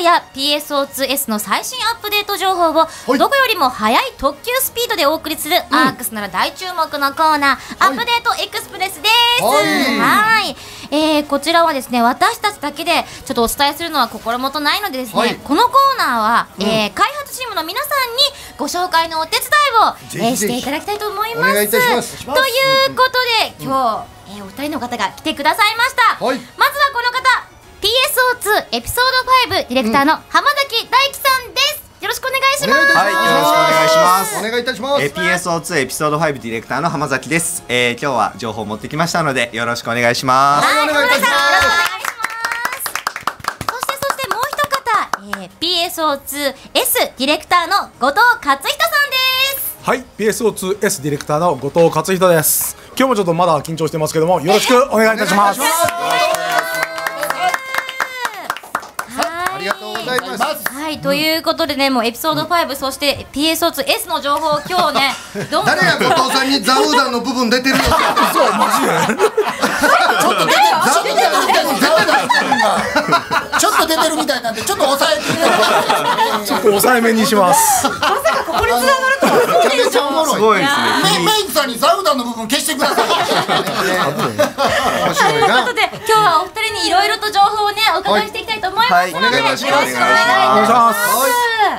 や PSO2S の最新アップデート情報をどこよりも速い特急スピードでお送りする、アークスなら大注目のコーナー、アップデートエクスプレスです。はい。はい。えーこちらはですね私たちだけでちょっとお伝えするのは心もとないのでですね、はい。このコーナーは、えー開発チームの皆さんにご紹介のお手伝いをえーしていただきたいと思います。いいます。ということで今日、えーお二人の方が来てくださいました、はい。まずはこの方 PSO2 エピソード5ディレクターの浜崎大樹さんです。よろしくお願いします。はいよろしくお願いします。お願いいたします。えー PSO2 エピソード5ディレクターの浜崎です、えー、今日は情報を持ってきましたのでよろしくお願いします。はいお願いいたします。浜田さんよろしくお願いしますそしてそしてもう一方、えー、PSO2S ディレクターの後藤克人さんです。はい PSO2S ディレクターの後藤克人です。今日もちょっとまだ緊張してますけどもよろしくお願いいたしますはいありがとうございますはい、ということでね、もうエピソード5、そして PSO2S の情報を今日ね、どんどん誰が後藤さんにザウーダンの部分出てるよってそうマジで。ちょっと出てるザウーダンの部分出てないちょっと出てるみたいなんでちょっと抑えて。ちょっと抑えめにします。めちゃめちゃおもろい。すごいですメねメイクさんにザウダンの部分消してください。面と白いな。いうことで、今日はお二人にいろいろと情報をね、お伺いしていきたいと思いますはい。ので、お願いします。よろしくお願いしま。ます。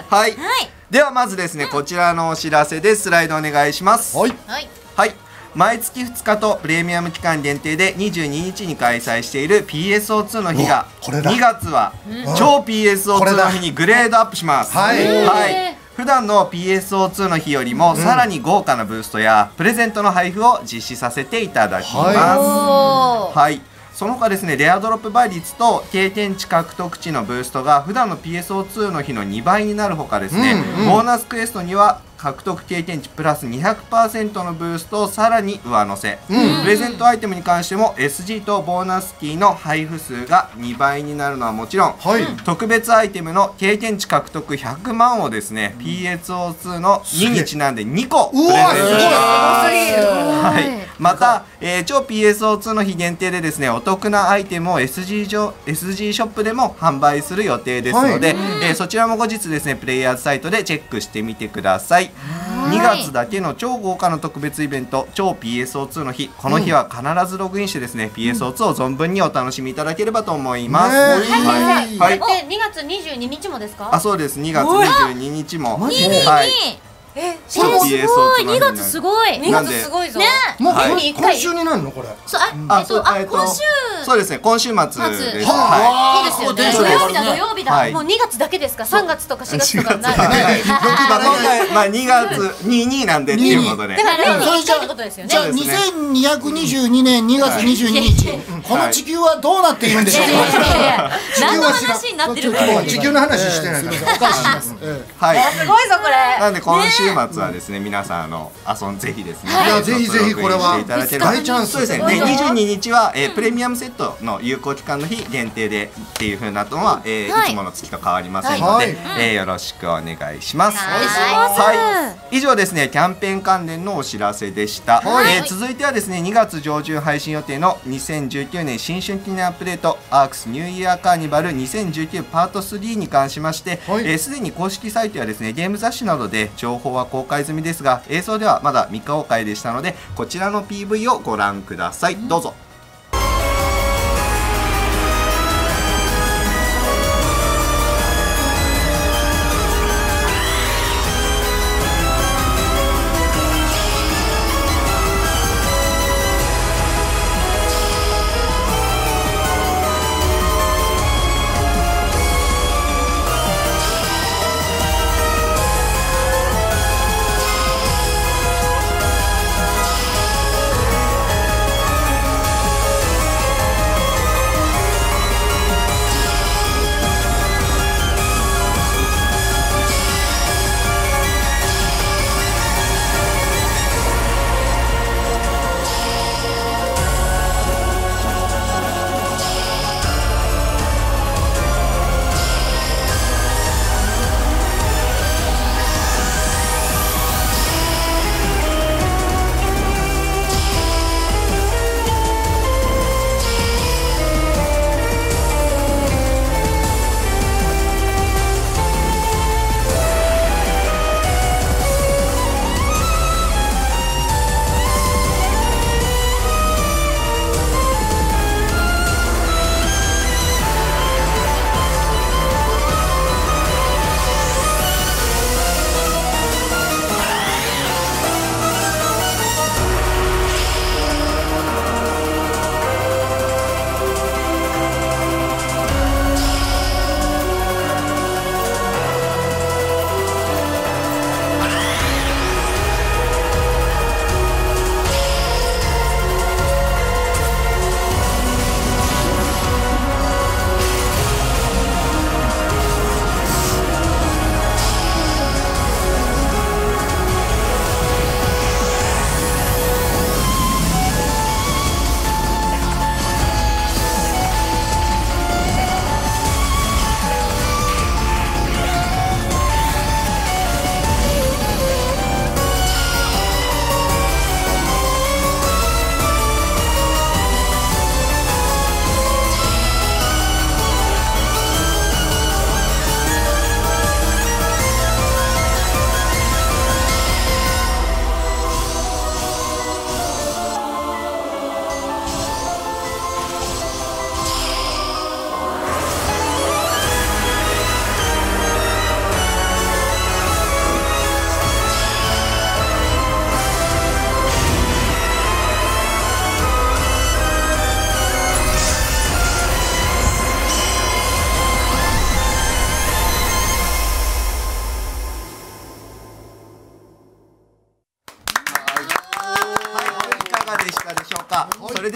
はい。はい、ではまずですねこちらのお知らせでスライドお願いします。はい。はい、はい。毎月2日とプレミアム期間限定で22日に開催している PSO2 の日がうわこれだ。2月は超これ PSO2 だの日にグレードアップします。はい。はい普段の PSO2 の日よりもさらに豪華なブーストやプレゼントの配布を実施させていただきます、おー。はい。その他ですね、レアドロップ倍率と経験値獲得値のブーストが普段の PSO2 の日の2倍になるほかですね、うんうん。ボーナスクエストには獲得経験値プラス200%のブーストをさらに上乗せ、プレゼントアイテムに関しても SG とボーナスキーの配布数が2倍になるのはもちろん、はい。特別アイテムの経験値獲得100万をですね、PSO2 の2にちなんで2個プレゼントします。はい、また、えー超 PSO2 の日限定でですねお得なアイテムを SG, 上 SG ショップでも販売する予定ですので、えーそちらも後日ですねプレイヤーズサイトでチェックしてみてください。2月だけの超豪華な特別イベント超 PSO2 の日この日は必ずログインしてですね、PSO2 を存分にお楽しみいただければと思います、ねえ。はい、はい。で2月22日もですか？あそうです。2月22日も。はい。222! ええー、すごい、PSO2 2月すごい。2なんで月すごいぞ。ね。もうはい。今に一回今週になるの？これ。そう、あ、えっと、あ、えっと今週。そうですね。今週末です。末。はそうですよね。土曜日だ、土曜日だ。はい。もう2月だけですか？3月とか4月とかな い。4月だい、今回まあ2月22なんでっていうことで。から年に1それじゃ回ってことですよね。じゃあそうですね。2222年2月22日、この地球はどうなっているんでしょうか、何の話になってる地球の話してないから。おかしいです、えはい。すごいぞこれ。なんで今週末はですね皆さんあの遊んぜひですねい。やぜひぜひこれは。大チャンス。そうですね。で22日は、えープレミアムセットの有効期間の日限定でっていう風になったのは、えーはい。い、つもの月と変わりませんので、はい。えーよろしくお願いします。はい、以上ですねキャンペーン関連のお知らせでした、はい。えー続いてはですね2月上旬配信予定の2019年新春記念アップデートアークスニューイヤーカーニバル2019パート3に関しましてすで、はい。えー既に公式サイトやですねゲーム雑誌などで情報は公開済みですが映像ではまだ未公開でしたのでこちらの PV をご覧ください、どうぞ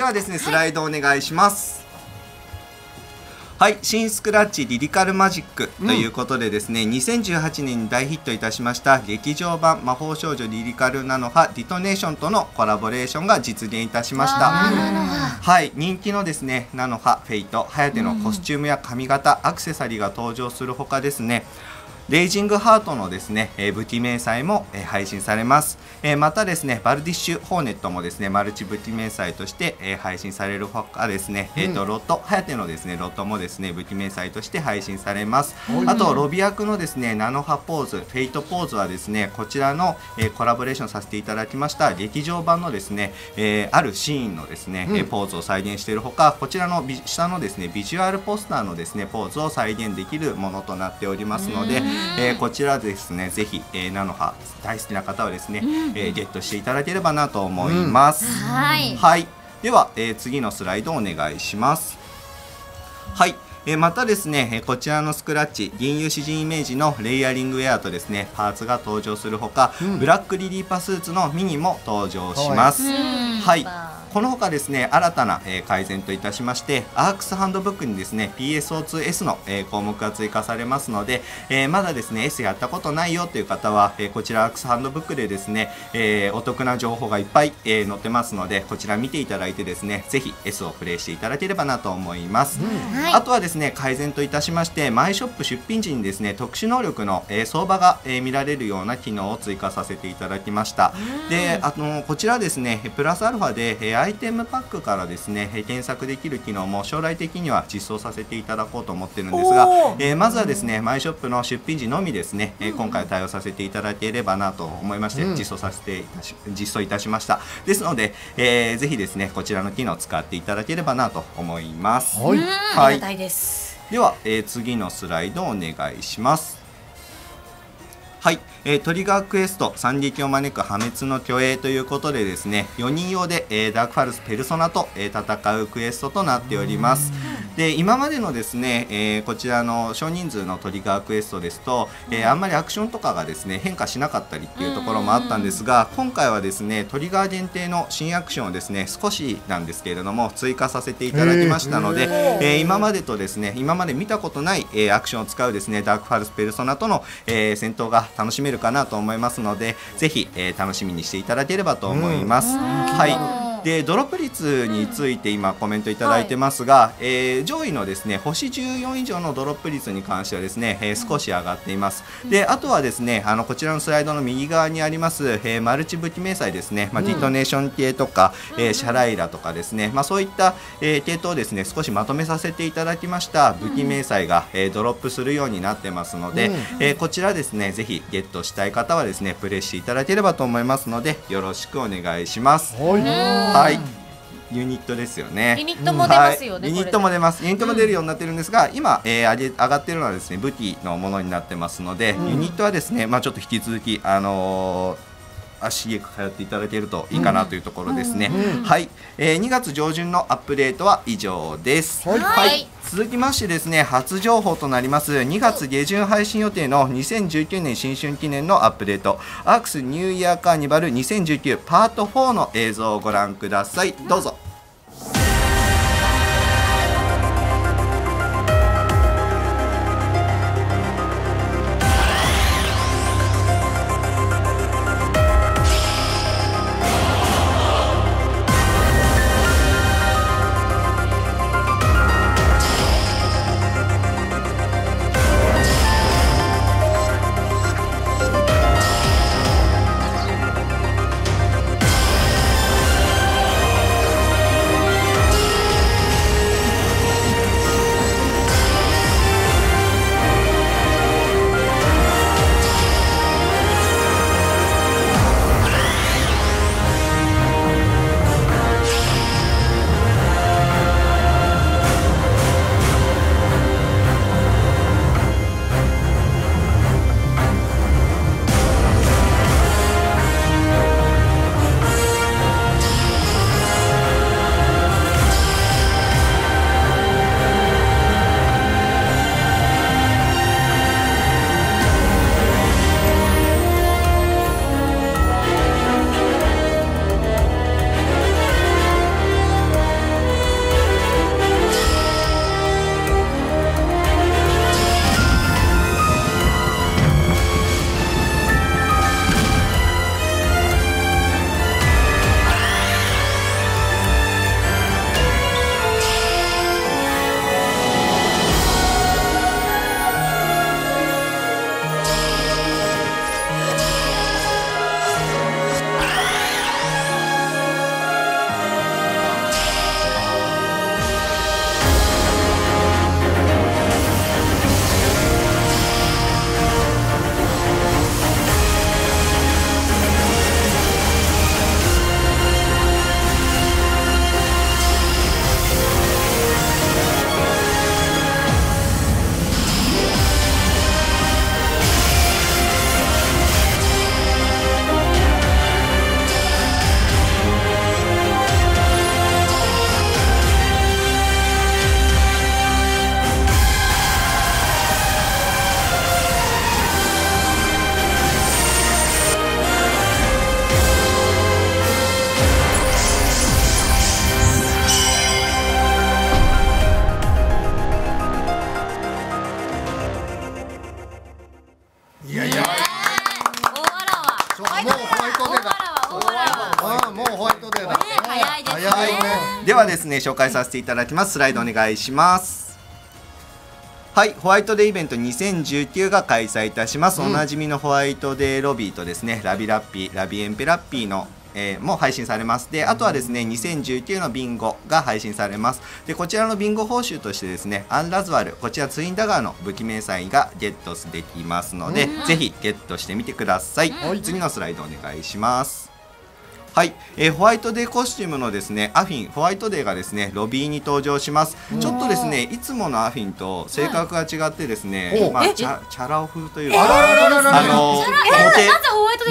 はですねスライドお願いします。はい、新スクラッチリリカルマジックということでですね、2018年に大ヒットいたしました劇場版魔法少女リリカルなのは Detonation とのコラボレーションが実現いたしました。はい、人気のですね、なのは、フェイト、ハヤテのコスチュームや髪型、アクセサリーが登場するほかですね、レイジングハートのですね、えー、武器迷彩も、えー、配信されます、えーまたですねバルディッシュホーネットもですねマルチ武器迷彩として、えー配信されるほかですね、えーとロットハヤテのですねロッドもですね武器迷彩として配信されます、あとロビ役のですねナノハポーズフェイトポーズはですねこちらの、えーコラボレーションさせていただきました劇場版のですね、えーあるシーンのですね、えーポーズを再現しているほかこちらのビ下のですねビジュアルポスターのですねポーズを再現できるものとなっておりますので、えーこちらですねぜひ、えー、ナノハ大好きな方はですね、えーゲットしていただければなと思います。はいはい、では、えー次のスライドお願いします。はい。えーまたですね、えーこちらのスクラッチ銀融詩人イメージのレイヤリングウェアとですねパーツが登場するほか、ブラックリリーパスーツのミニも登場します。はい、このほかですね新たな、えー改善といたしましてアークスハンドブックにですね PSO2S の、えー項目が追加されますので、えーまだですね S やったことないよという方は、えーこちらアークスハンドブックでですね、えーお得な情報がいっぱい、えー載ってますのでこちら見ていただいてですねぜひ S をプレイしていただければなと思います、はい。あとはですね改善といたしましてマイショップ出品時にですね特殊能力の、えー相場が、えー見られるような機能を追加させていただきました。であのこちらですねプラスアルファで、えーアイテムパックからですねえー検索できる機能も将来的には実装させていただこうと思ってるんですが、えーまずはですねマイショップの出品時のみですね、えー今回対応させていただければなと思いまして、実装させていたし実装いたしました。ですので、えーぜひですねこちらの機能を使っていただければなと思います。はい。はい。ありがたいです。では、えー次のスライドお願いします。はい、えートリガークエスト惨劇を招く破滅の虚栄ということでですね4人用で、えーダークファルスペルソナと、えー戦うクエストとなっております。で今までのですね、えーこちらの少人数のトリガークエストですと、えーあんまりアクションとかがですね変化しなかったりっていうところもあったんですが今回はですねトリガー限定の新アクションをですね少しなんですけれども追加させていただきましたので、えー今までとですね今まで見たことない、えーアクションを使うですねダークファルスペルソナとの、えー戦闘が楽しめるかなと思いますのでぜひ、えー楽しみにしていただければと思います。はいでドロップ率について今コメントいただいてますが、えー上位のですね星14以上のドロップ率に関してはですね、えー少し上がっています。であとはですねあのこちらのスライドの右側にあります、えーマルチ武器明細ですね、まあ、ディトネーション系とか、えーシャライラとかですね、まあ、そういった、えー系統をですね少しまとめさせていただきました武器明細が、えードロップするようになってますので、えーこちらですねぜひゲットしたい方はですねプレイしていただければと思いますのでよろしくお願いします。はい。ユニットですよね。ユニットも出ますよねはい。ユニットも出ます。ユニットも出るようになってるんですが、今、えー、上げ上がってるのはですね武器のものになってますので、ユニットはですね、まあちょっと引き続きあのー足げく通っていただけるといいかなというところですね。はい、えー、2月上旬のアップデートは以上です。はい。続きましてですね初情報となります2月下旬配信予定の2019年新春記念のアップデート。アークスニューイヤーカーニバル2019パート4の映像をご覧ください。どうぞね紹介させていただきます。スライドお願いします。はいホワイトデーイベント2019が開催いたします、おなじみのホワイトデーロビーとですねラビラッピーラビエンペラッピーのえーも配信されます。であとはですね2019のビンゴが配信されます。でこちらのビンゴ報酬としてですねアンラズワルこちらツインダガーの武器明細がゲットできますので、ぜひゲットしてみてください、次のスライドお願いしますはい、えーホワイトデーコスチュームのですねアフィンホワイトデーがですねロビーに登場します。ちょっとですねいつものアフィンと性格が違ってですね、おまあチャチャラ男風というかあのモテ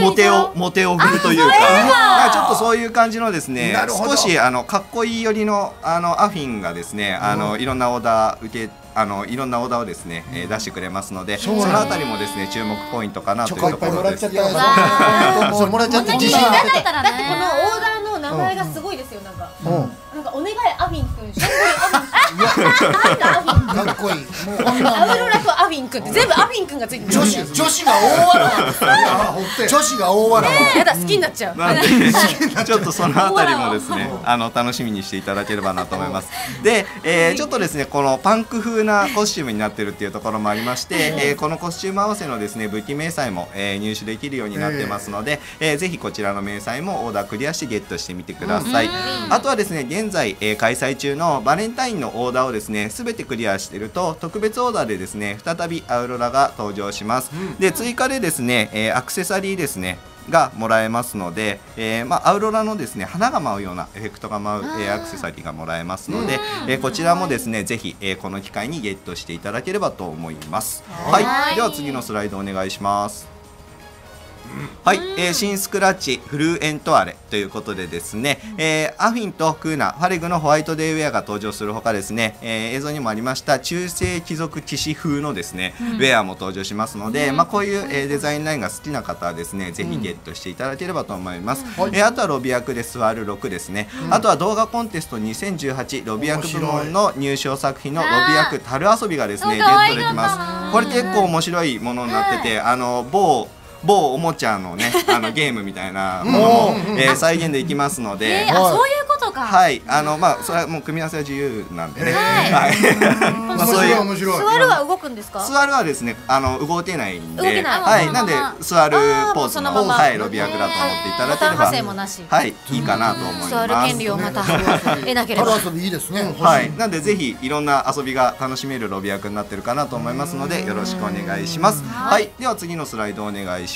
モテにしたのオモテオ風というか。まあちょっとそういう感じのですね少しあのかっこいい寄りのあのアフィンがですねあのいろんなオーダー受けあのいろんなオーダーをですね、えー出してくれますので、そのあたりもですね注目ポイントかなというところです。チョコいっぱいもらっちゃったわそうもらっちゃって自信がだったらだってこのねオーダーの名前がすごいですよなんか。うん。なんかお願いアフィン君ションボリアフィン君なんだアフィン君。かっこいい。もうアウロラとアフィン君って全部アフィン君がついてる。女子女子が大笑い。女子が大笑い。やだ好きになっちゃう。なんでちょっとそのあたりもですねあの楽しみにしていただければなと思います。で、えーちょっとですねこのパンク風なコスチュームになってるっていうところもありまして、えーこのコスチューム合わせのですね武器明細も、えー入手できるようになってますので、えーぜひこちらの明細もオーダークリアしてゲットしてみてください、あとはですね現在、えー開催中のバレンタインのオーダーをですね全てクリアしていると特別オーダーでですね再びアウロラが登場します、で追加でですね、えーアクセサリーですねがもらえますので、えーまあ、アウロラのですね花が舞うようなエフェクトが舞う、えーアクセサリーがもらえますので、えーこちらもですねぜひ、えーこの機会にゲットしていただければと思います。はい、では次のスライドお願いします。はい、えー新スクラッチフルーエントワレということでですね、えーアフィンとクーナ、ファレグのホワイトデーウェアが登場するほかですね、えー映像にもありました中世貴族騎士風のですね、ウェアも登場しますので、まあこういう、えーデザインラインが好きな方はですね、ぜひゲットしていただければと思います。えーあとはロビアクで座る6ですね、あとは動画コンテスト2018ロビアク部門の入賞作品のロビアク樽遊びがですね、ゲットできます。これ結構面白いものになってて、あの某某おもちゃのね あのゲームみたいなものも、えー再現できますので、えーあそういうことか。はい。あのまあそれはもう組み合わせは自由なんでね、はい。はい。まあそういう。面白い座るは動くんですか？座るはですねあの動けないんで。動けない。はい。あなんで座るポーズのはいロビアクだと思っていただければ。はいいいかなと思います座る権利をまた得なければ春遊びいいですねはい、なんでぜひいろんな遊びが楽しめるロビアクになってるかなと思いますのでよろしくお願いします。はい、では次のスライドお願いします。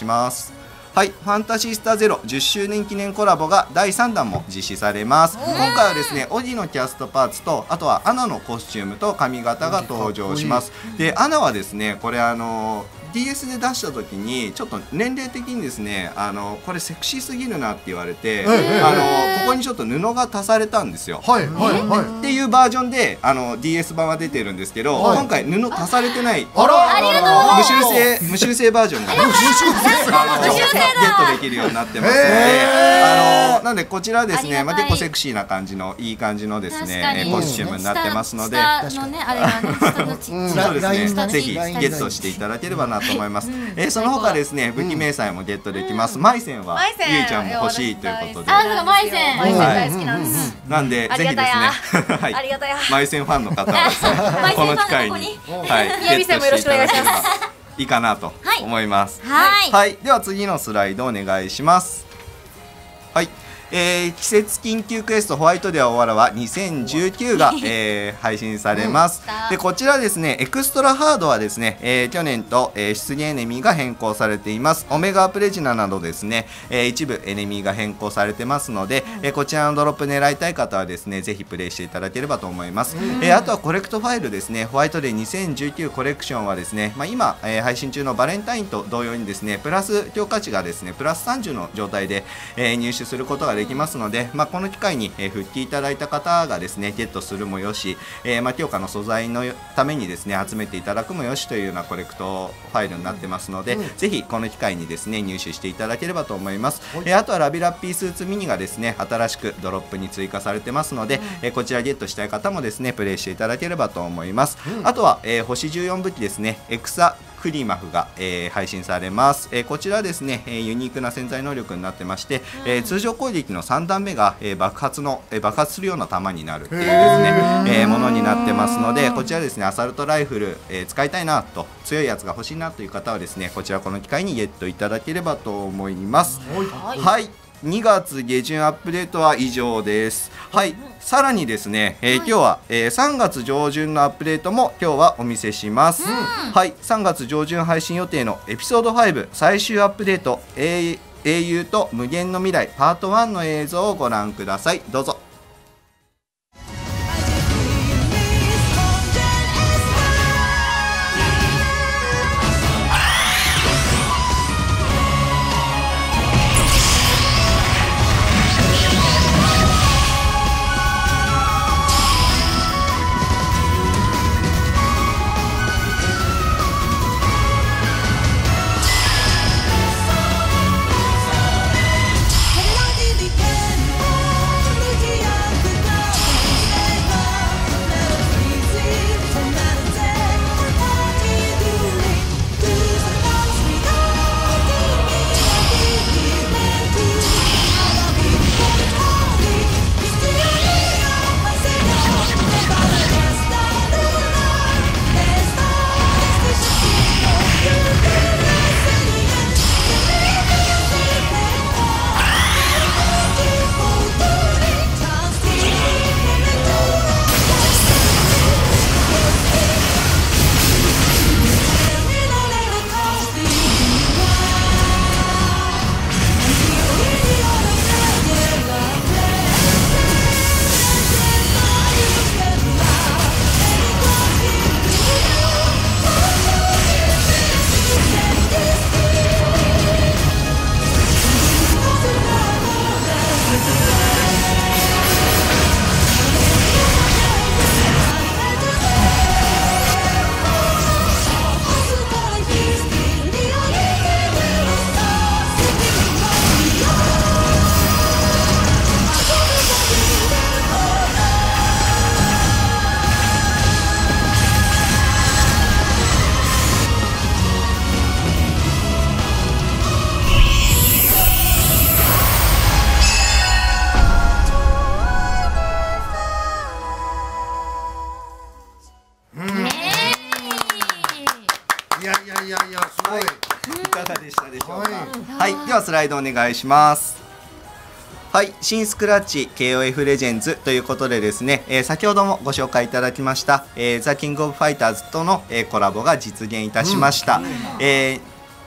はい、ファンタシースタゼロ10周年記念コラボが第3弾も実施されます。今回はですね、オギのキャストパーツとあとはアナのコスチュームと髪型が登場します。で、アナはですね、これあの DS で出した時にちょっと年齢的にですねあのこれセクシーすぎるなって言われて、えあのここにちょっと布が足されたんですよ。はいはいはい。っていうバージョンであの DS 版は出てるんですけど、はい。今回布足されてないあらありがと無修正無修正バージョンがあのゲットできるようになってますので、あのなんでこちらですね、まあ結構セクシーな感じのいい感じのですねコスチュームになってますので。下下のねあれがね下のちっちゃいそうですね。ね。ぜひゲットしていただければなと思います。えーその他ですね、武器明細もゲットできます。マイセンはゆいちゃんも欲しいということで。あそうかマイセン。マイセン大好きなんです。なんでぜひですね、はい。ありがたや。マイセンファンの方はですね マイセンファンのこの機会に、はい、宮城さんもよろしくお願いします。ゲットてただければいいかなとはい思います。はい。はい、では次のスライドお願いします。はい。えー季節緊急クエストホワイトデーは終わらは2019が、えー配信されます、うんでこちらですねエクストラハードはですね、えー去年と、えー出現エネミーが変更されています。オメガプレジナなどですね、えー一部エネミーが変更されてますので、えーこちらのドロップ狙いたい方はですねぜひプレイしていただければと思います、えーあとはコレクトファイルですねホワイトデー2019コレクションはですね、まあ、今、えー配信中のバレンタインと同様にですねプラス強化値がですねプラス30の状態で、えー入手することができますので、まあ、この機会に、えー復帰いただいた方がですねゲットするもよし、えーまあ、強化の素材のためにですね集めていただくもよしというようなコレクトファイルになってますので、ぜひこの機会にですね入手していただければと思います、えーあとはラビラッピースーツミニがですね新しくドロップに追加されてますので、えーこちらゲットしたい方もですねプレイしていただければと思います、あとは、えー星14武器ですねエクサクリマフが、えー配信されます、えーこちらですね、えーユニークな潜在能力になってまして、えー通常攻撃の3段目が、えー爆発の、えー爆発するような弾になるっていうですね、えーものになってますのでこちらですねアサルトライフル、えー使いたいなと強いやつが欲しいなという方はですねこちらこの機会にゲットいただければと思います。はい2月下旬アップデートは以上です。はい、さらにですね、えー今日は、えー3月上旬のアップデートも今日はお見せします。はい、3月上旬配信予定のエピソード5最終アップデート、えー英雄と無限の未来パート1の映像をご覧ください。どうぞ。いやいやいやいやすごい、いかがでしたでしょうか？はいはい、ではスライドお願いします。はい、新スクラッチ KOF レジェンズということでですね、えー先ほどもご紹介いただきました、えー、 The King of Fighters との、えーコラボが実現いたしました。えー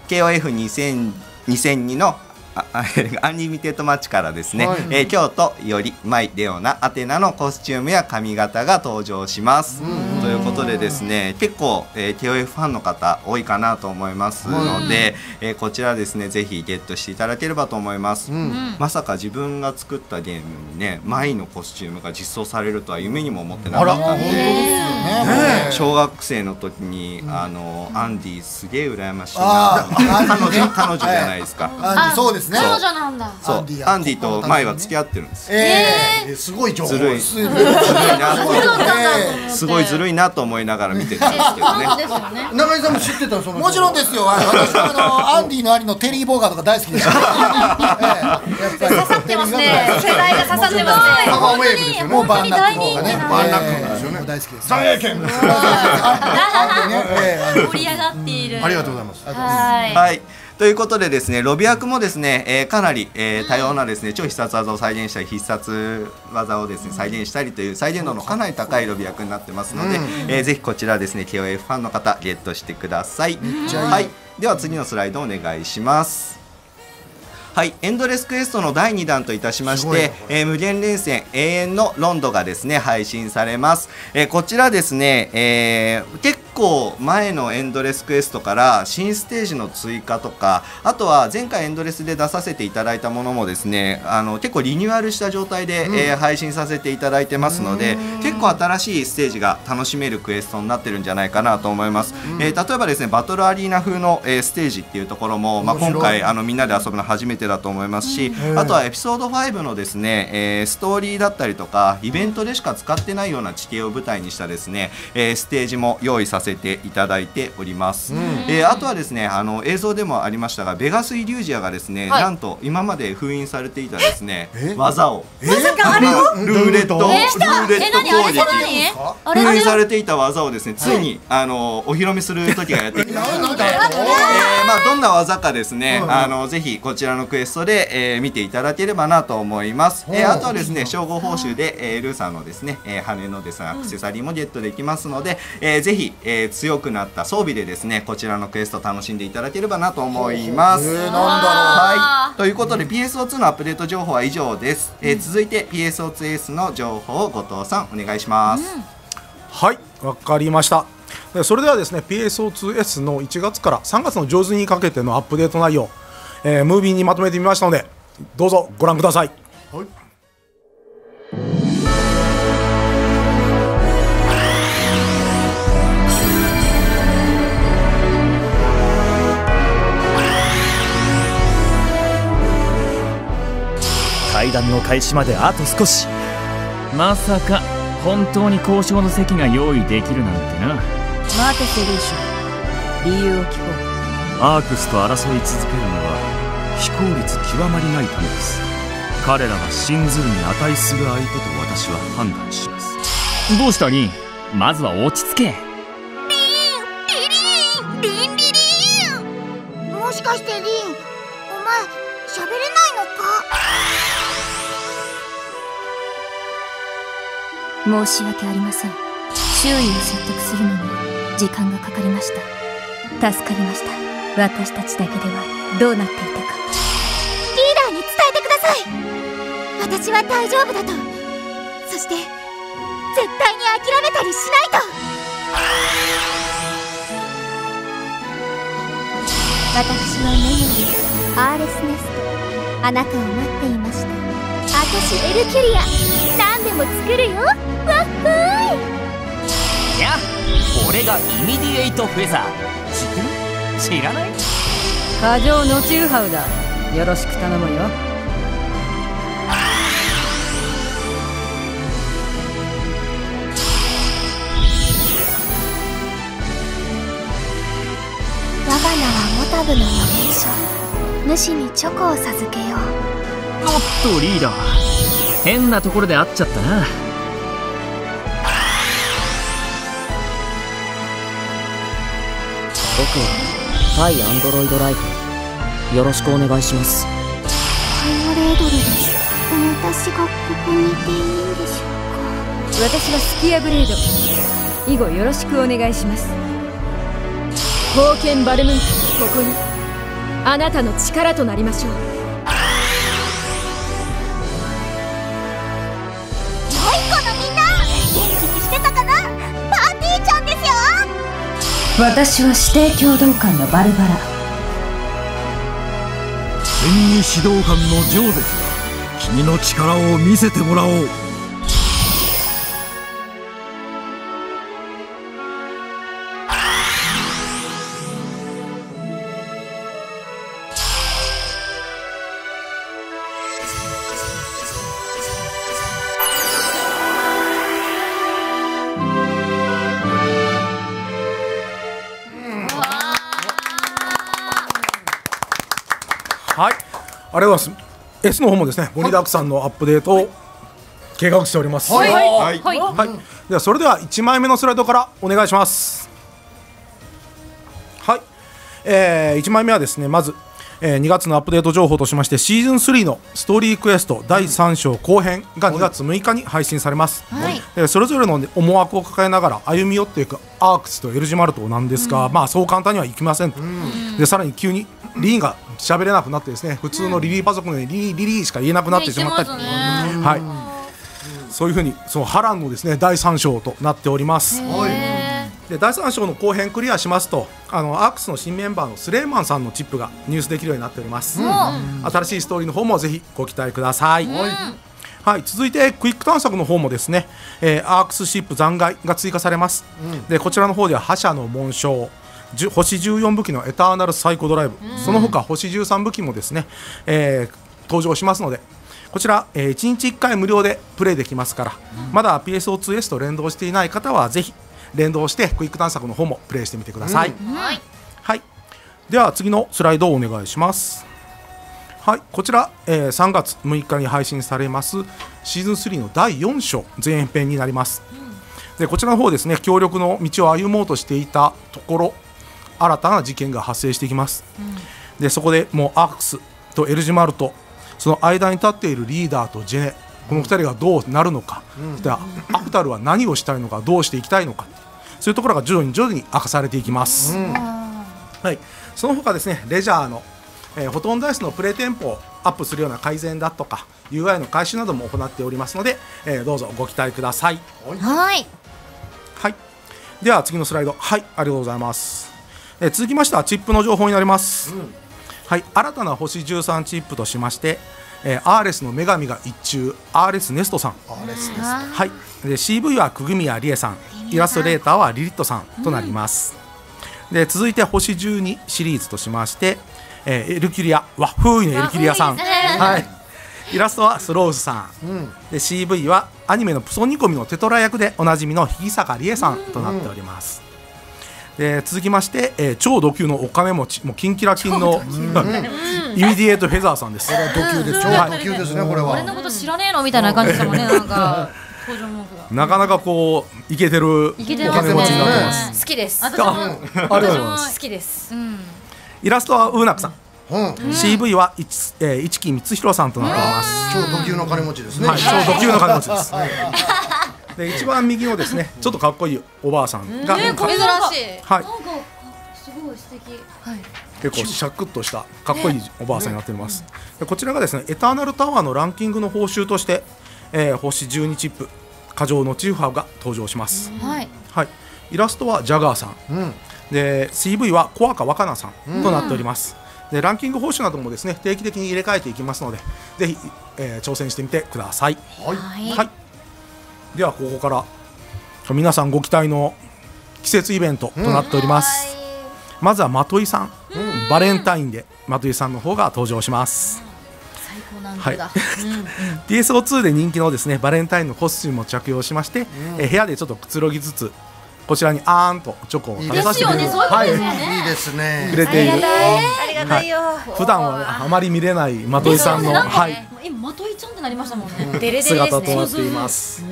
KOF2000 2002の Unlimited Match からですね、はい。えー京とユリ・マイ・レオナ・アテナのコスチュームや髪型が登場します。ということでですね結構、えー KOF ファンの方多いかなと思いますので、えーこちらですねぜひゲットしていただければと思います、まさか自分が作ったゲームにねマイのコスチュームが実装されるとは夢にも思ってなかったんでね。小学生の時に、あのアンディすげえ羨ましいあなー彼女彼女じゃないですか、あそうですね。彼女なんだ。そう。アンディや。アンディとマイは付き合ってるんです。ええすごい情報。ずるい。ですずるいなえとすごいずるいなと思いながら見てたんですけどね。中井さんも知ってたそのもちろんですよ。あの私はあのアンディの兄のテリー・ボーガーとか大好きで。す刺さってますね。世代が刺さってますね。パワーウェーブですよね。もうバンナッね。バンナックですよね。大好きです。三英検あねええあの 盛り上がっている。ありがとうございます。はい。はい。ということでですね、ロビアクもですね、えーかなり、えー多様なですね、超必殺技を再現したり、必殺技をですね、再現したりという再現度のかなり高いロビアクになってますので、えーぜひこちらですね、KOF ファンの方、ゲットしてください。はい。では次のスライドお願いします。はい、エンドレスクエストの第2弾といたしましてえー無限連戦永遠のロンドがですね配信されます、えーこちらですね、えー結構前のエンドレスクエストから新ステージの追加とかあとは前回エンドレスで出させていただいたものもですねあの結構リニューアルした状態で、えー配信させていただいてますので結構新しいステージが楽しめるクエストになってるんじゃないかなと思います、えー例えばですねバトルアリーナ風の、えーステージっていうところも、まあ、今回あのみんなで遊ぶの初めてだと思いますし、あとはエピソード5のですね、えーストーリーだったりとかイベントでしか使ってないような地形を舞台にしたですね、えーステージも用意させせていただいております、えーあとはですねあの映像でもありましたがベガスイリュージアがですね、はい。なんと今まで封印されていたですねえ？技を。まさかあれを？ルーレット？ルえ？ーレット攻撃。封印されていた技をですねついに、あのお披露目する時がやってきましたので、えーまあどんな技かですね、あのぜひこちらのクエストで、えー見ていただければなと思います。えーあとはですね称号報酬で、えールーさんのですね、えー羽のですねアクセサリーもゲットできますので、えーぜひ、えー強くなった装備でですねこちらのクエスト楽しんでいただければなと思います。えー、なんだはい、ということで PSO2 のアップデート情報は以上です、えー続いて PSO2S の情報を後藤さんお願いします、はいわかりました。でそれではですね PSO2S の1月から3月の上旬にかけてのアップデート内容、えームービーにまとめてみましたのでどうぞご覧ください。はい会談の開始まであと少し。まさか本当に交渉の席が用意できるなんてな。待てセルーショ理由を聞こう。アークスと争い続けるのは非効率極まりないためです。彼らは信ずるに値する相手と私は判断します。どうしたリンまずは落ち着け。もしかしてリンお前喋れないのか？申し訳ありません。周囲を説得するのに時間がかかりました。助かりました。私たちだけではどうなっていたか。リーダーに伝えてください。私は大丈夫だと。そして絶対に諦めたりしないと。私はメモリアーレスネストあなたを待っていました。私エルキュリア何でも作るよ。わっふーい。や俺がイミディエイトフェザー。知ってる？知らない？過剰のチューハウだ。よろしく頼むよ。我が名はモタブの予言書主にチョコを授けよう。おっとリーダー変なところで会っちゃったな。僕は対アンドロイドライフよろしくお願いします。パイオレードルです。私がここにいていいんでしょうか私はスキアブレード。以後よろしくお願いします。冒険バルムンクここに。あなたの力となりましょう。私は指定共同官のバルバラ。演技指導官のジョーゼフが君の力を見せてもらおう。S の方もですね盛りだくさんのアップデートを計画しております。はいはい。はい。はい、ではそれでは1枚目のスライドからお願いします。はい、え1枚目はですねまず、え2月のアップデート情報としましてシーズン3のストーリークエスト第3章後編が2月6日に配信されます、はい。えーそれぞれの思惑を抱えながら歩み寄っていくアークスとエルジマルトなんですが、まあそう簡単にはいきませんと、でさらに急にリーンが喋れなくなってですね普通のリリーパソコンでリリーリリーしか言えなくなってしまったり、ねはい。そういうふうにその波乱のですね第3章となっております。へで第3章の後編クリアしますとあのアークスの新メンバーのスレイマンさんのチップが入手できるようになっております、新しいストーリーの方もぜひご期待ください、はい、続いてクイック探索の方もですね、えーアークスシップ残骸が追加されます、でこちらの方では覇者の紋章星14武器のエターナルサイコドライブ、その他星13武器もですね、えー登場しますのでこちら、え1日1回無料でプレイできますから、まだ PSO2S と連動していない方はぜひ連動してクイック探索の方もプレイしてみてください、はい。はい。では次のスライドをお願いします。はい。こちら、えー3月6日に配信されますシーズン3の第4章前編編になります、でこちらの方ですね協力の道を歩もうとしていたところ新たな事件が発生していきます、でそこでもうアークスとエルジマルとその間に立っているリーダーとジェネこの2人がどうなるのか、そしてアクタルは何をしたいのかどうしていきたいのかそういうところが徐々に徐々に明かされていきます、はい、その他ですねレジャーの、えー、フォトンダイスのプレイテンポをアップするような改善だとか UI の改修なども行っておりますので、えーどうぞご期待ください。はい。はい、では次のスライド。はいありがとうございます、えー続きましてはチップの情報になります、はい、新たな星13チップとしまして、えー、アーレスの女神が一中アーレスネストさん。あれですねはい、で CV は久組谷理恵さん。イラストレーターはリリットさんとなります、で続いて星12シリーズとしまして、えーエルキュリア。和風のエルキュリアさん、はい、イラストはスローズさん、で CV はアニメのぷそ煮コミのテトラ役でおなじみの日坂理恵さんとなっております、で続きまして、えー超ド級のお金持ち。もうキンキラキンの、イミディエートフェザーさんです。ド級です超はいド級ですねこれは。俺のこと知らねえのみたいな感じでしたもん。ねなんか。なかなかこうイケてるお金持ちになってます。好きです。私も好きです。うん。イラストはウーナクさん、うん。CV は一,、えー、市木光弘さんとなっております、超ド級の金持ちですね。はい、超ド級の金持ちです。で一番右のですねちょっとかっこいいおばあさんが、珍しいはい、なんかすごい素敵結構シャクッとしたかっこいいおばあさんになっております、でこちらがですねエターナルタワーのランキングの報酬として、えー星12チップ過剰のチーファが登場します、はい。はい、イラストはジャガーさん、うん。で CV は小赤若菜さんとなっております、でランキング報酬などもですね定期的に入れ替えていきますのでぜひ、えー挑戦してみてください、はい。はい。はい、ではここから皆さんご期待の季節イベントとなっております、まずはまといさん、バレンタインでまといさんの方が登場します、最高なんはい。だ TSO2 で人気のですねバレンタインのコスチュームを着用しまして、えー部屋でちょっとくつろぎつつこちらにあーんとチョコを食べさせてくれる。ですよねそういうことですよはい。いいですね。くれている。ありがたい。よ。普段はねあまり見れないまといさんの、はい。ね今まといちゃんってなりましたもんね。デレデレです姿とねなっています、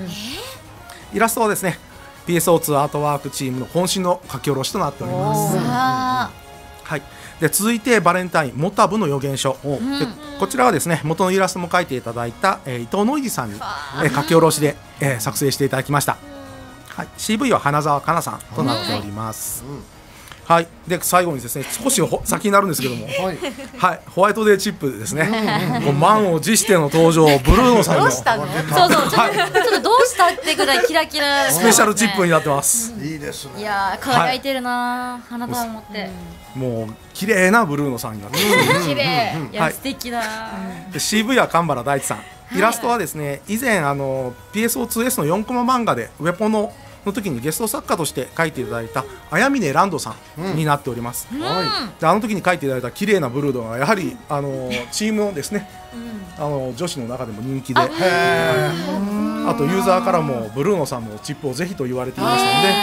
イラストはですね PSO2 アートワークチームの渾身の書き下ろしとなっております。あはい、で続いてバレンタインモタブの予言書、でこちらはですね元のイラストも描いていただいた、えー伊藤ノイジさんに、えー書き下ろしで、えー作成していただきました、はい、CV は花澤香菜さんとなっております、はい、で最後にですね少しほ先になるんですけども、はい。はい、ホワイトデーチップですね、こう満を持しての登場ブルーノさんの。ーそうそう。ちょっとちょっとどうしたってぐらいキラキラ。スペシャルチップになってます、いいですね。いやー輝いてるなー。花束持って。もう綺麗なブルーノさんになってます、綺麗。いはい。や素敵だで CV は神原大地さん。イラストはですね以前あの PSO2S の4コマ漫画でウェポノの時にゲスト作家として書いていただいた綾峰ランドさんになっております、であの時に書いていただいた綺麗なブルードがやはりあのチームのですね、あの女子の中でも人気であとユーザーからもブルーノさんのチップをぜひと言われていましたので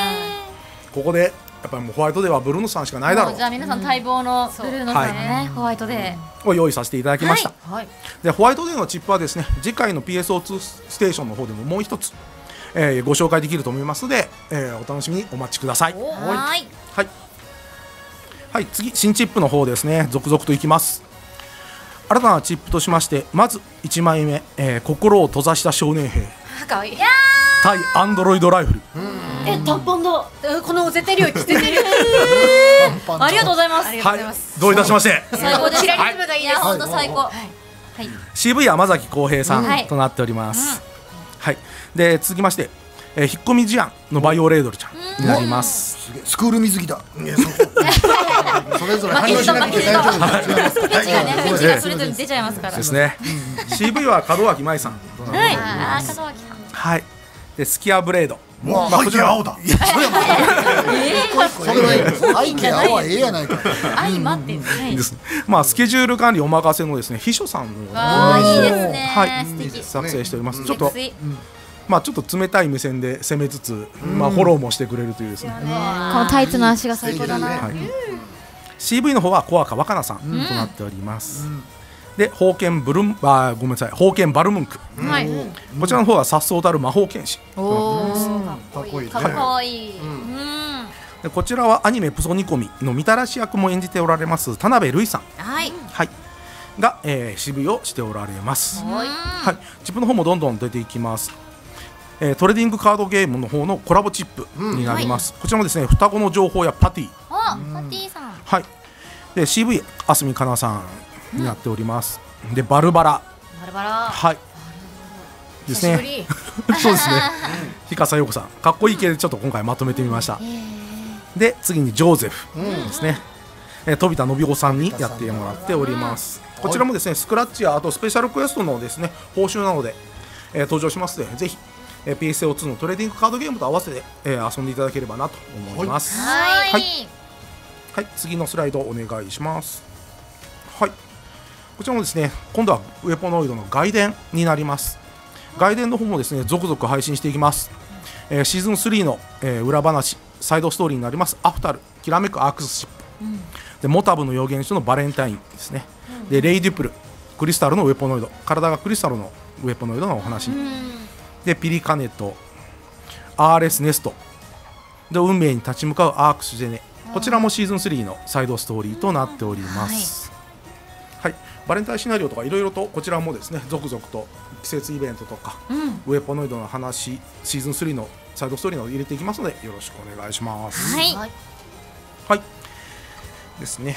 ここでやっぱりもうホワイトデーはブルーノさんしかないだろうもうじゃあ皆さん待望のブルーノさんのねホワイトデを用意させていただきました、ーはい。でホワイトデーのチップはですね次回の PSO2 ステーションの方でももう一つ、えーご紹介できると思いますので、えーお楽しみにお待ちください。はー。い。はい、はい、次新チップの方ですね。続々といきます。新たなチップとしましてまず1枚目、えー心を閉ざした少年兵。かわいい。対アンドロイドライフル。え短パンだ。えこの絶対領域 絶対領域。ありがとうございます。ありがとうはいございます。どういたしまして。最高。ですキラリズムがいいです。や本当最高。CV 山崎浩平さはい。んとなっております、はいで続きまして、えー引っ込み思案のバイオレードルちゃんになります、すげえ。スクール水着だ。いやそ それぞれ反応しなくて大丈夫。ですフェチがねフェチええがそれぞれ出ちゃいますから。ですね。CV は門脇舞さん。はい門脇さん。はい。でスキアブレード。もうまあこちら。背景青だ。いやそれはいい。です背景青はええやないか。相まってはいですねまあスケジュール管理お任せのですね秘書さんのわあいいですね。はい。素敵。作成しております。ちょっとまあちょっと冷たい目線で攻めつつ、まあフォローもしてくれるというですね。このタイツの足が最高だな。はい CV の方は小赤若菜さんとなっております。で、宝剣ブルンあーごめんなさい、宝剣バルムンク。はい。こちらの方は颯爽たる魔法剣士。おお。かっこいいねかっこいい。うん。でこちらはアニメプソニコミのみたらし役も演じておられます田辺瑠衣さん、はい。はい、が、えー、渋をしておられます。はい。はい、チップの方もどんどん出ていきます。えートレーディングカードゲームの方のコラボチップになります。こちらもですね、双子の情報やパティ、あ、パティさん。はい、で CV あすみかなさんになっております。でバルバラ、バラバラ。はい。ですね。り。そうですね。日笠陽子さん、かっこいい系でちょっと今回まとめてみました。で次にジョーゼフですね。えー飛田信夫さんにやってもらっております。こちらもですね、スクラッチやあとスペシャルクエストのですね報酬なので、えー登場しますので、ぜひ、えー PSO2 のトレーディングカードゲームと合わせて、えー遊んでいただければなと思います。はい。はい。はい、次のスライドお願いします。はい、こちらもですね、今度はウェポノイドの外伝になります。外伝の方もですね、続々配信していきます。えーシーズン3の、えー裏話、サイドストーリーになります、アフタル、きらめくアークスシップ、でモタブの予言書のバレンタインですね、でレイデュプル、クリスタルのウェポノイド、体がクリスタルのウェポノイドのお話、でピリカネと RS ネスト、で運命に立ち向かうアークスジェネ。こちらもシーズン3のサイドストーリーとなっております、はい。バレンタインシナリオとかいろいろとこちらもですね続々と季節イベントとか、ウェポノイドの話シーズン3のサイドストーリーの入れていきますのでよろしくお願いします。はい。はい。ですね。よ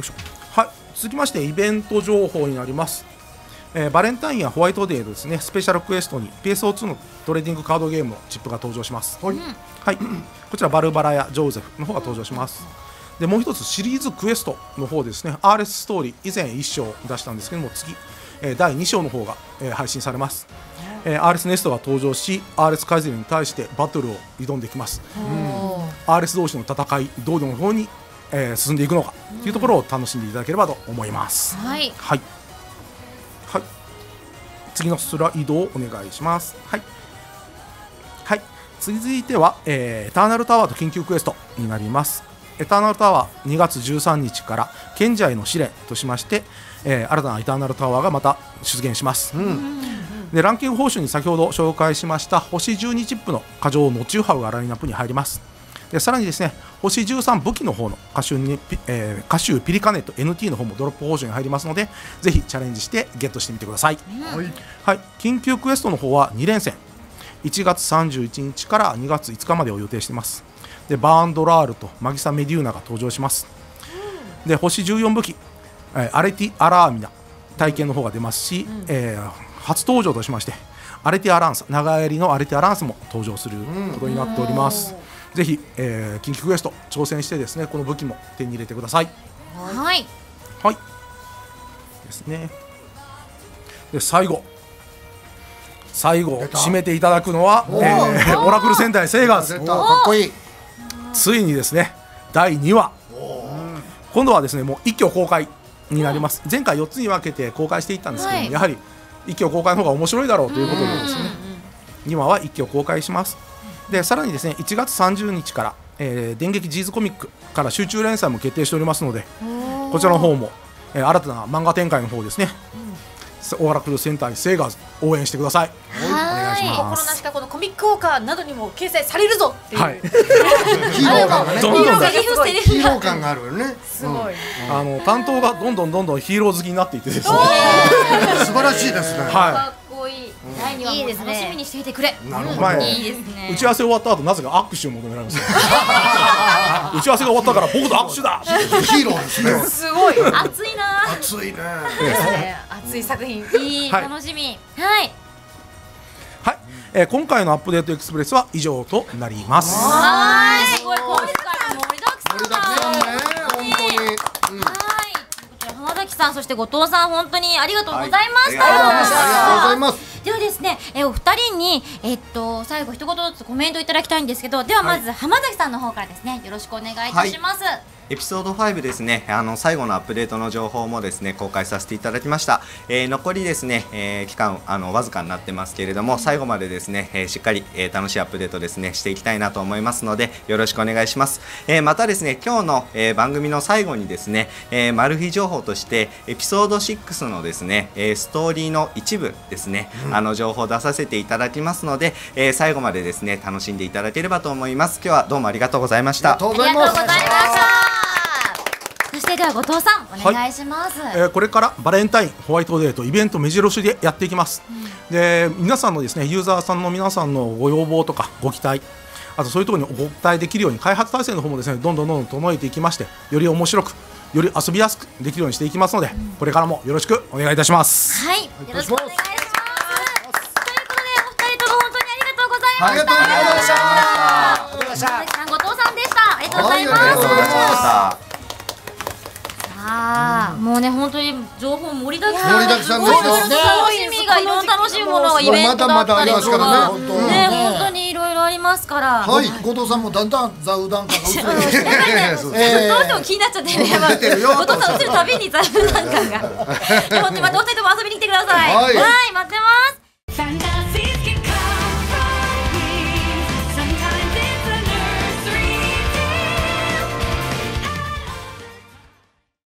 いしょ。はい。続きましてイベント情報になりますえーバレンタインやホワイトデーのですねスペシャルクエストに PSO2 のトレーディングカードゲームのチップが登場します。はい、こちらバルバラやジョーゼフの方が登場します。でもう一つシリーズクエストの方ですね RS ストーリー以前1章出したんですけども次、えー第2章の方が、えー配信されます、えー RS ネストが登場し RS カイゼルに対してバトルを挑んできます、RS 同士の戦いどうの方に、えー進んでいくのかというところを楽しんでいただければと思います、はい。はい。はい。次のスライドをお願いします。はい。はい。続いては、えーエターナルタワーと緊急クエストになります。エターナルタワー2月13日から賢者への試練としまして、えー新たなエターナルタワーがまた出現します。でランキング報酬に先ほど紹介しました星12チップの過剰のチューハウがラインナップに入ります。でさらにですね星13武器の方の歌集に、ピえーピリカネット NT の方もドロップ報酬に入りますのでぜひチャレンジしてゲットしてみてください、はい、緊急クエストの方は2連戦。1月31日から2月5日までを予定しています。でバーンドラールとマギサ・メデューナが登場します。で星14武器、えーアレティ・アラーミナ体験の方が出ますし、えー初登場としましてアレティ・アランス長槍のアレティ・アランスも登場することになっております、ぜひ、えー、緊急クエスト挑戦してですねこの武器も手に入れてください。はい。はい。ですね。で最後。最後締めていただくのは、えーオラクル戦隊セイガーズかっこいい。ついにですね第2話。今度はですねもう一挙公開になります。前回4つに分けて公開していったんですけども、はい。やはり一挙公開の方が面白いだろうということでですね。2話は一挙公開しますでさらにですね1月30日から、えー電撃ジーズコミックから集中連載も決定しておりますのでこちらの方も、えー新たな漫画展開の方ですね、オーラクル戦隊セイガーズ応援してください。お願いし心なしかこのコミックウォーカーなどにも掲載されるぞっていう、はい。ヒーロー感がね。どんどんヒーロー感があるよね。すごい、あの担当がどんどんどんどんヒーロー好きになっていってですね。素晴らしいですね。はいい、第2話も楽しみにしていてくれ。なるほど。前いいですね。打ち合わせ終わった後なぜか握手を求められました 打ち合わせが終わったから僕と握手だ。ヒーローですね。すごい。熱いな。熱いね。ね熱い作品。いい、はい楽しみ。はい。はい、えー今回のアップデートエクスプレスは以上となります。はーい。すごい今回も盛りだくさん盛りだくさん。ね本当に。はい。こちら浜崎さんそして後藤さん本当にありがとうございました。はい。ありがとうございますではですね、えお二人にえっと最後一言ずつコメントいただきたいんですけど、ではまず浜崎さんの方からですね、よろしくお願いいたします。エピソード5ですね、あの最後のアップデートの情報もですね公開させていただきました。えー残りですね、えー期間あのわずかになってますけれども、最後までですね、えーしっかり、えー楽しいアップデートですねしていきたいなと思いますので、よろしくお願いします。えーまたですね、今日の、えー番組の最後にですね、えーマル秘情報としてエピソード6のですね、えーストーリーの一部ですね、あの情報を出させていただきますので、えー最後までですね楽しんでいただければと思います。今日はどうもありがとうございました。ありがとうございました。そしてでは後藤さんお願いします。えーこれからバレンタインホワイトデーとイベント目白押しでやっていきます、で皆さんのですねユーザーさんの皆さんのご要望とかご期待あとそういうところにお答えできるように開発体制の方もですねどんどんどんどん整えていきましてより面白くより遊びやすくできるようにしていきますので、これからもよろしくお願いいたしますはい、よろしくお願いします。ということで、お二人とも本当にありがとうございました。ありがとうございましたありがとうございました。後藤さんでした。ありがとうございます。ありがとうございました。ああ、もうね、本当に情報盛りだくさん。盛りだくさんですよすごい楽しみが、いろんな楽しいものがイベントだったりとか。ねね、本当にいろいろありますから。はい、後藤さんもだんだんザウダン感が薄れてきてやっぱりね、どうしても気になっちゃってね、出てるよ後藤さん映るたびにザブなんかが。で本当にまたお二人とも遊びに来てください。はいはい、待ってます。